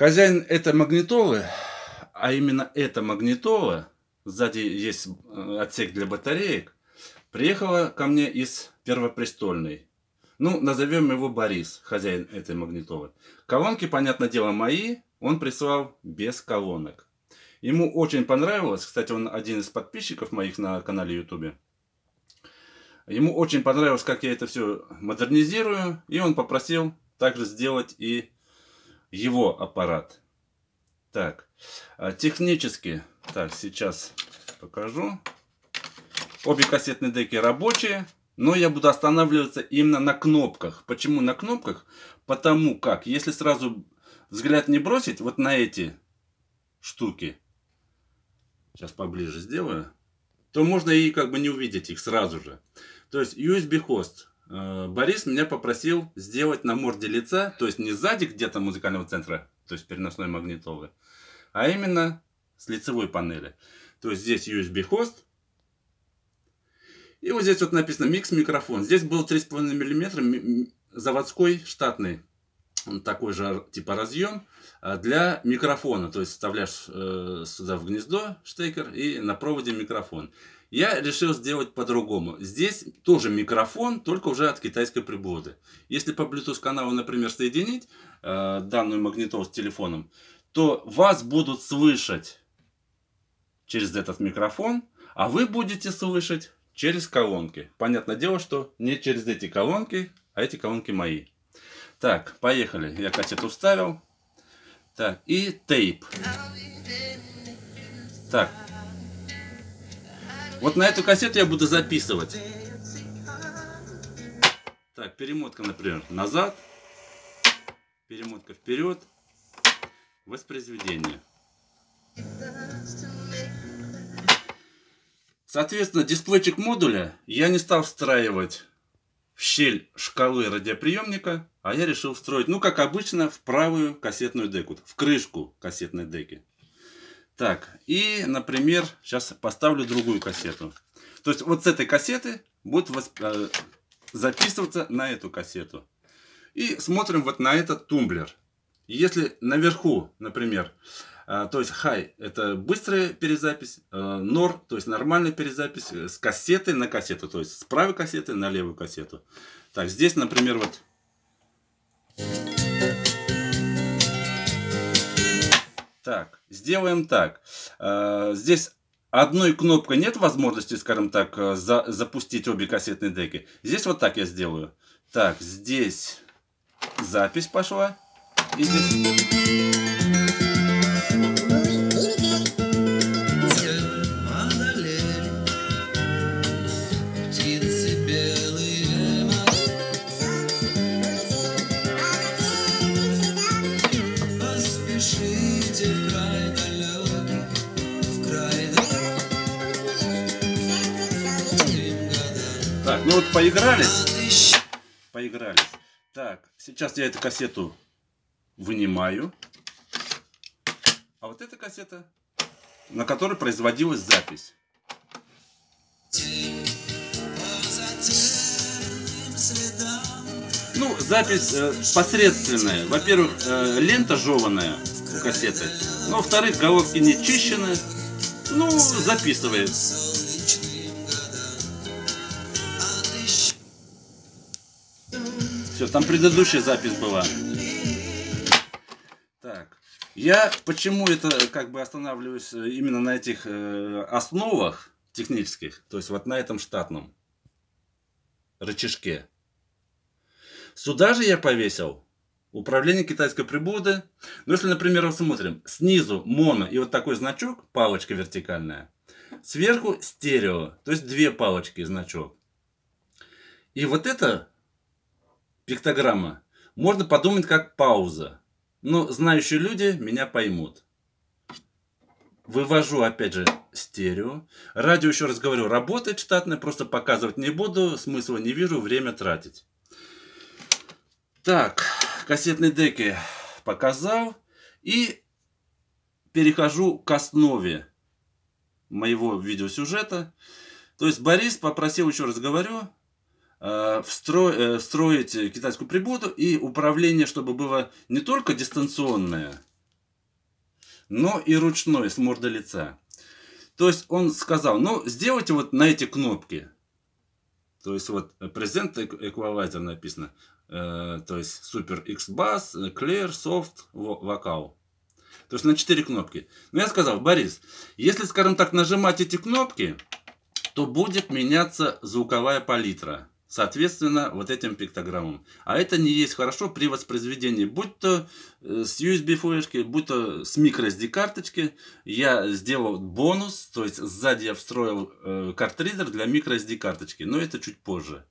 Хозяин этой магнитолы, а именно эта магнитола, сзади есть э, отсек для батареек, приехала ко мне из Первопрестольной. Ну, назовем его Борис, хозяин этой магнитолы. Колонки, понятное дело, мои, он прислал без колонок. Ему очень понравилось, кстати, он один из подписчиков моих на канале YouTube. Ему очень понравилось, как я это все модернизирую, и он попросил также сделать и его аппарат. Так, а технически, так, сейчас покажу. Обе кассетные деки рабочие, но я буду останавливаться именно на кнопках. Почему на кнопках? Потому как, если сразу взгляд не бросить вот на эти штуки, сейчас поближе сделаю, то можно и как бы не увидеть их сразу же. То есть USB хост. Э, Борис меня попросил сделать на морде лица, то есть не сзади где-то музыкального центра, то есть переносной магнитолы, а именно с лицевой панели. То есть здесь USB хост. И вот здесь вот написано микс микрофон. Здесь был 3,5 мм заводской штатный такой же типа разъем а, для микрофона. То есть вставляешь э, сюда в гнездо штекер и на проводе микрофон. Я решил сделать по-другому. Здесь тоже микрофон, только уже от китайской приблуды. Если по Bluetooth каналу, например, соединить э, данную магнитолу с телефоном, то вас будут слышать через этот микрофон, а вы будете слышать через колонки. Понятное дело, что не через эти колонки, а эти колонки мои. Так, поехали. Я кассету вставил. Так, и тейп. Так. Вот на эту кассету я буду записывать. Так, перемотка, например, назад. Перемотка вперед. Воспроизведение. Соответственно, дисплейчик модуля я не стал встраивать в щель шкалы радиоприемника, а я решил встроить, ну как обычно, в правую кассетную деку, в крышку кассетной деки. Так, и, например, сейчас поставлю другую кассету. То есть вот с этой кассеты будет восп... Э, записываться на эту кассету. И смотрим вот на этот тумблер. Если наверху, например, а, то есть high это быстрая перезапись, nor, а, то есть нормальная перезапись с кассеты на кассету, то есть с правой кассеты на левую кассету. Так, здесь, например, вот... Так, сделаем так. А, здесь одной кнопкой нет возможности, скажем так, за, запустить обе кассетные деки. Здесь вот так я сделаю. Так, здесь запись пошла. И здесь... ну вот поигрались. Поигрались. Так, сейчас я эту кассету вынимаю. А вот эта кассета, на которой производилась запись. Ну, запись э, посредственная. Во-первых, э, лента жеванная у кассеты. Ну, во-вторых, головки не чищены. Ну, записывает. Все, там предыдущая запись была. Так, я почему это как бы останавливаюсь э, именно на этих э, основах технических, то есть вот на этом штатном рычажке. Сюда же я повесил управление китайской прибуды. Ну, если, например, мы смотрим, снизу моно и вот такой значок, палочка вертикальная, сверху стерео, то есть две палочки значок. И вот это пиктограмма, можно подумать как пауза. Но знающие люди меня поймут. Вывожу, опять же, стерео. Радио, еще раз говорю, работает штатно, просто показывать не буду, смысла не вижу, время тратить. Так, кассетные деки показал. И перехожу к основе моего видеосюжета. То есть Борис попросил, еще раз говорю, встро, э, встроить китайскую прибуду и управление, чтобы было не только дистанционное, но и ручной с мордой лица. То есть он сказал, ну сделайте вот на эти кнопки. То есть вот Present Equalizer написано. Э, то есть Super X Bass, Clear, Soft, Vocal. То есть на 4 кнопки. Но я сказал, Борис, если, скажем так, нажимать эти кнопки, то будет меняться звуковая палитра. Соответственно, вот этим пиктограммам. А это не есть хорошо при воспроизведении. Будь то э, с USB флешки, будь то с microSD карточки. Я сделал бонус, то есть сзади я встроил э, картридер для microSD карточки. Но это чуть позже.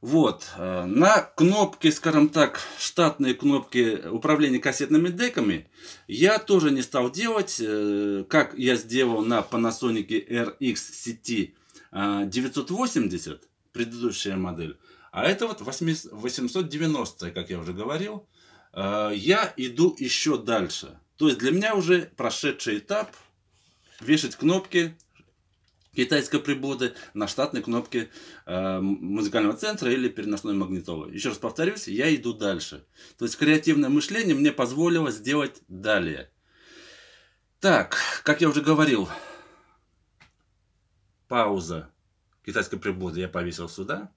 Вот. Э, на кнопки, скажем так, штатные кнопки управления кассетными деками я тоже не стал делать, э, как я сделал на Panasonic RX CT 980, предыдущая модель. А это вот 890, как я уже говорил. Э, я иду еще дальше. То есть для меня уже прошедший этап вешать кнопки китайской прибуды на штатной кнопке э, музыкального центра или переносной магнитолы. Еще раз повторюсь, я иду дальше. То есть креативное мышление мне позволило сделать далее. Так, как я уже говорил, пауза китайской прибуды я повесил сюда.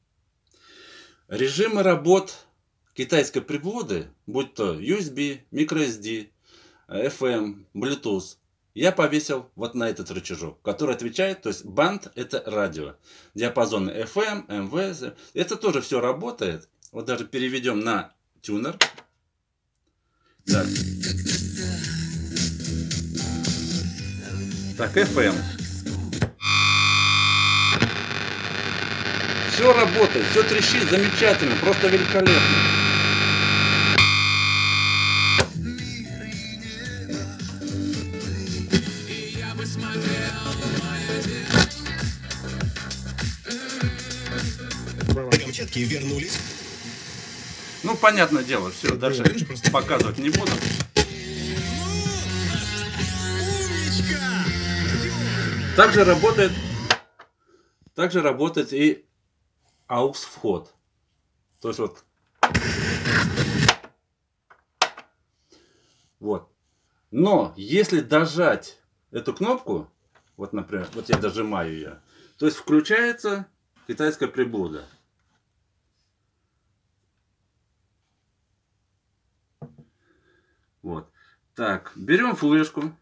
Режимы работ китайской приблуды, будь то USB, microSD, FM, Bluetooth, я повесил вот на этот рычажок, который отвечает, то есть банд это радио. Диапазоны FM, MV, это тоже все работает. Вот даже переведем на тюнер. Так. Так, FM. Все работает, все трещит замечательно, просто великолепно. Камчатки вернулись. Ну, понятное дело, все, дальше показывать не буду. Также работает, также работает и AUX вход. То есть вот, вот. Но если дожать эту кнопку, вот, например, вот я дожимаю ее, то есть включается китайская приблуда. Вот. Так, берем флешку,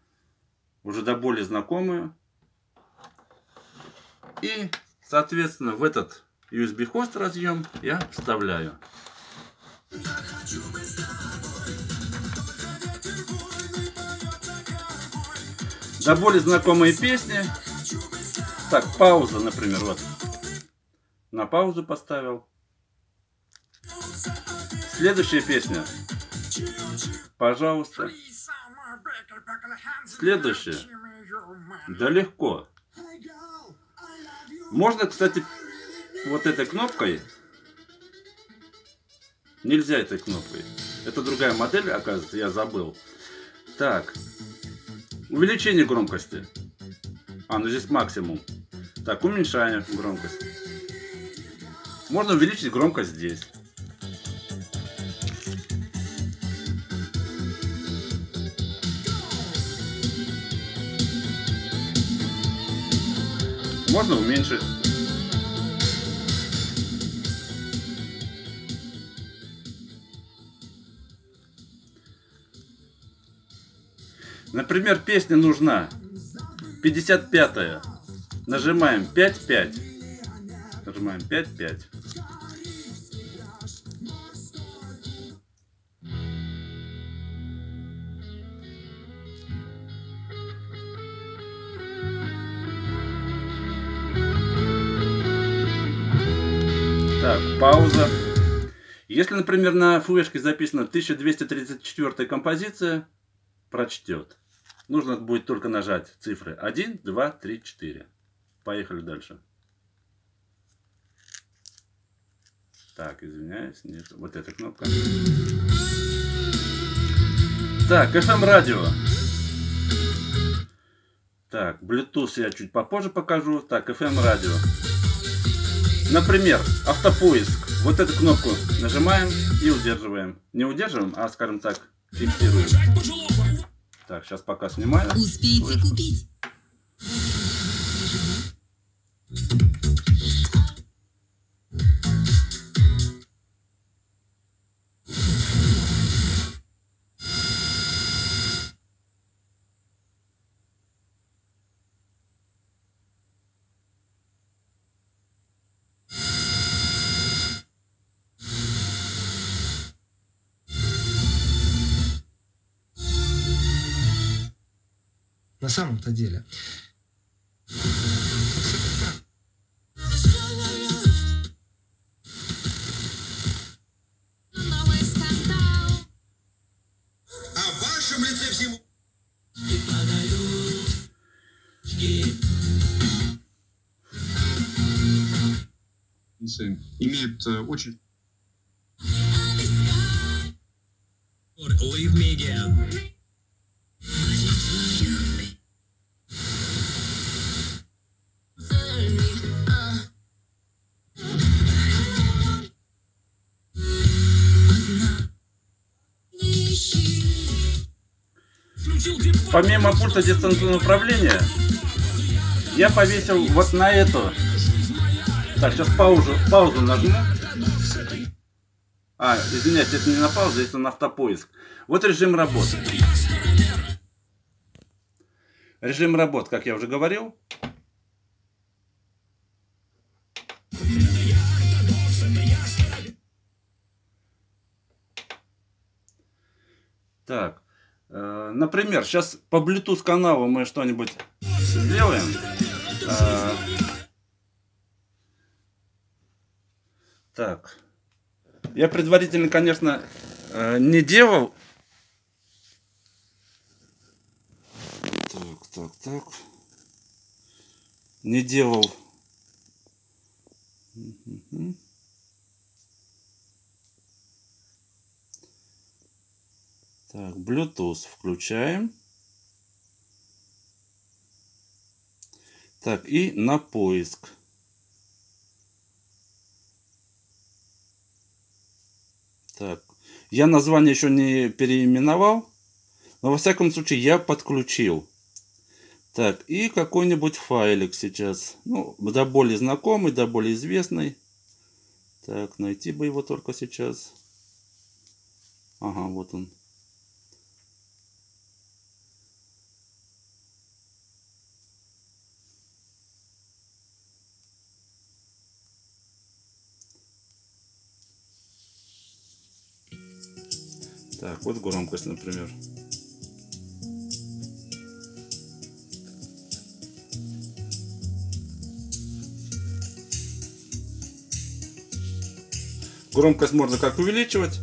уже до боли знакомую. И, соответственно, в этот USB-хост разъем я вставляю. До боли знакомые песни. Так, пауза, например, вот. На паузу поставил. Следующая песня. Пожалуйста. Следующее. Да легко. Можно, кстати, вот этой кнопкой. Нельзя этой кнопкой. Это другая модель, оказывается, я забыл. Так. Увеличение громкости. А, ну здесь максимум. Так, уменьшание громкости. Можно увеличить громкость здесь. Можно уменьшить. Например, песня нужна 55 -я. Нажимаем 5-5. Нажимаем 5-5. Так, пауза. Если, например, на флешке записана 1234 композиция, прочтет. Нужно будет только нажать цифры 1, 2, 3, 4. Поехали дальше. Так, извиняюсь. Нет, вот эта кнопка. Так, FM радио. Так, Bluetooth я чуть попозже покажу. Так, FM радио. Например, автопоиск. Вот эту кнопку нажимаем и удерживаем. Не удерживаем, а, скажем так, фиксируем. Так, сейчас пока снимаю. Успейте купить. На самом-то деле. А имеют э, очень Помимо пульта дистанционного управления, я повесил вот на эту. Так, сейчас паузу, паузу нажму. А, извиняюсь, это не на паузу, это на автопоиск. Вот режим работы. Режим работы, как я уже говорил. Так, например, сейчас по Bluetooth каналу мы что-нибудь сделаем. Э, так, я предварительно, конечно, э, не делал. Так, так, так. Не делал. Мгм. Так, Bluetooth включаем. Так, и на поиск. Так, я название еще не переименовал, но во всяком случае я подключил. Так, и какой-нибудь файлик сейчас. Ну, да более знакомый, да более известный. Так, найти бы его только сейчас. Ага, вот он. Так, вот громкость, например. Громкость можно как увеличивать,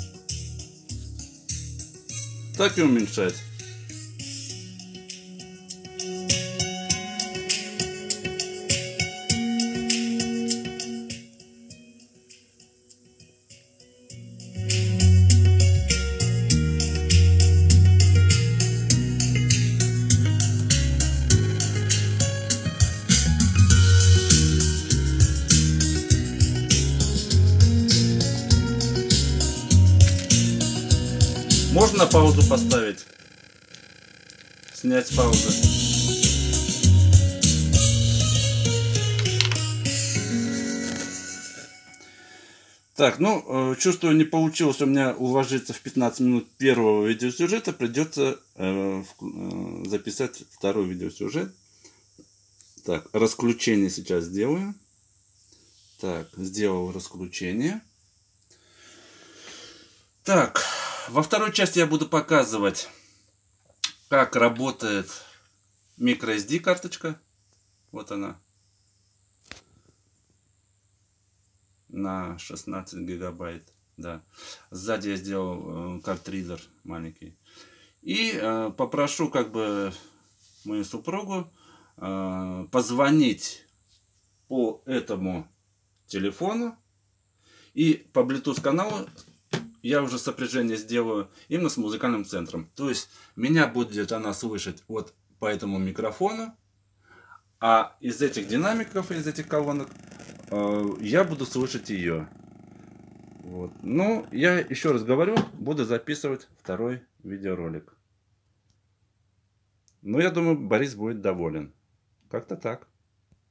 так и уменьшать. Можно паузу поставить? Снять с паузы. Так, ну, э, чувствую, не получилось у меня уложиться в 15 минут первого видеосюжета. Придется э, э, записать второй видеосюжет. Так, расключение сейчас сделаю. Так, сделал расключение. Так, во второй части я буду показывать, как работает microSD карточка. Вот она. На 16 гигабайт. Да. Сзади я сделал э, картридер маленький. И э, попрошу как бы мою супругу э, позвонить по этому телефону и по Bluetooth каналу я уже сопряжение сделаю именно с музыкальным центром. То есть меня будет она слышать вот по этому микрофону, а из этих динамиков, из этих колонок э, я буду слышать ее. Вот. Ну, я еще раз говорю, буду записывать второй видеоролик. Ну, я думаю, Борис будет доволен. Как-то так.